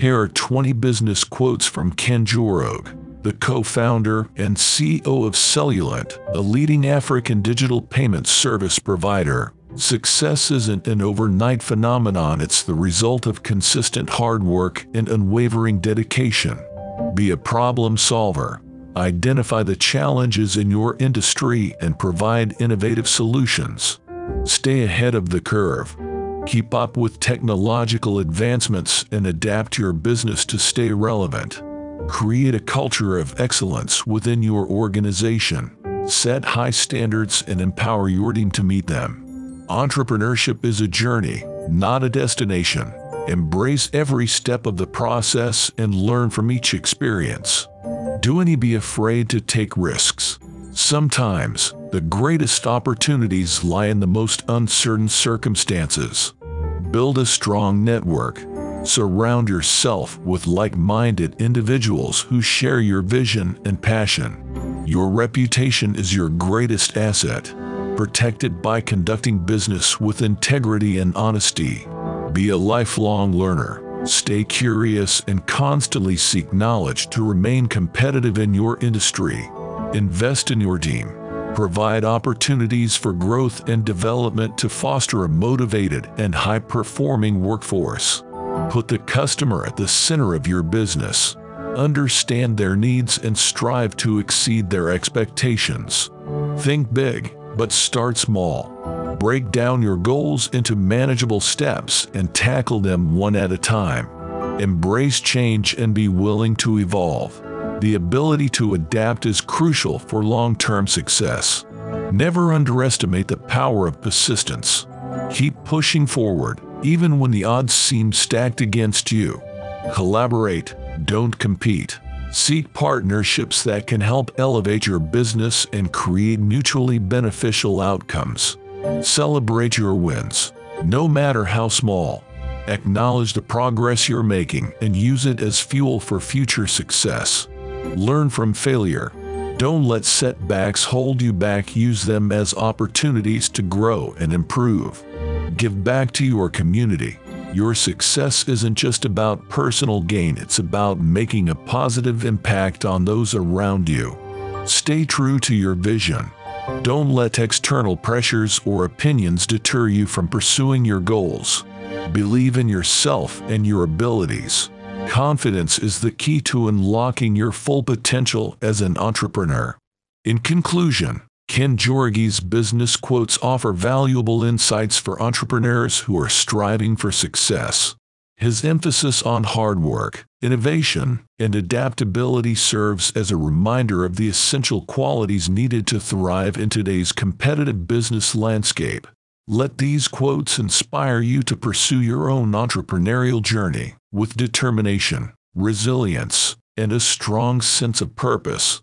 Here are 20 business quotes from Ken Njoroge, the co-founder and CEO of Cellulant, a leading African digital payment service provider. Success isn't an overnight phenomenon, it's the result of consistent hard work and unwavering dedication. Be a problem solver. Identify the challenges in your industry and provide innovative solutions. Stay ahead of the curve. Keep up with technological advancements and adapt your business to stay relevant. Create a culture of excellence within your organization. Set high standards and empower your team to meet them. Entrepreneurship is a journey, not a destination. Embrace every step of the process and learn from each experience. Do any be afraid to take risks. Sometimes, the greatest opportunities lie in the most uncertain circumstances. Build a strong network. Surround yourself with like-minded individuals who share your vision and passion. Your reputation is your greatest asset Protect it by conducting business with integrity and honesty. Be a lifelong learner. Stay curious and constantly seek knowledge to remain competitive in your industry. Invest in your team. Provide opportunities for growth and development to foster a motivated and high-performing workforce. Put the customer at the center of your business. Understand their needs and strive to exceed their expectations. Think big but start small. Break down your goals into manageable steps and tackle them one at a time. Embrace change and be willing to evolve. The ability to adapt is crucial for long-term success. Never underestimate the power of persistence. Keep pushing forward, even when the odds seem stacked against you. Collaborate, don't compete. Seek partnerships that can help elevate your business and create mutually beneficial outcomes. Celebrate your wins, no matter how small. Acknowledge the progress you're making and use it as fuel for future success. Learn from failure. Don't let setbacks hold you back. Use them as opportunities to grow and improve. Give back to your community. Your success isn't just about personal gain, it's about making a positive impact on those around you. Stay true to your vision. Don't let external pressures or opinions deter you from pursuing your goals. Believe in yourself and your abilities. Confidence is the key to unlocking your full potential as an entrepreneur. In conclusion, Ken Njoroge's business quotes offer valuable insights for entrepreneurs who are striving for success. His emphasis on hard work, innovation, and adaptability serves as a reminder of the essential qualities needed to thrive in today's competitive business landscape. Let these quotes inspire you to pursue your own entrepreneurial journey with determination, resilience, and a strong sense of purpose.